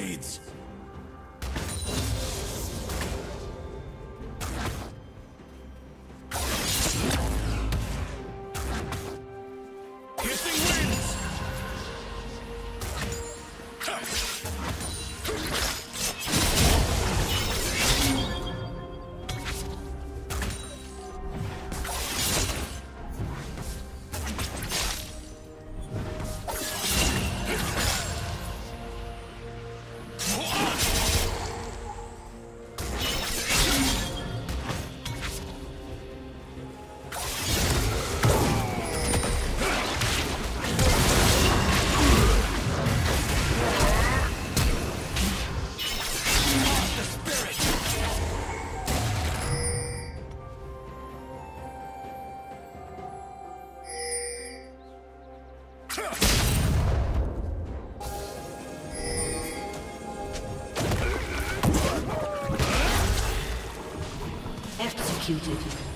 Blades! Executed.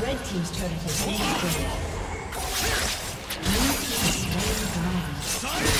Red Team's turret has been destroyed. Blue Team's slain Dragon.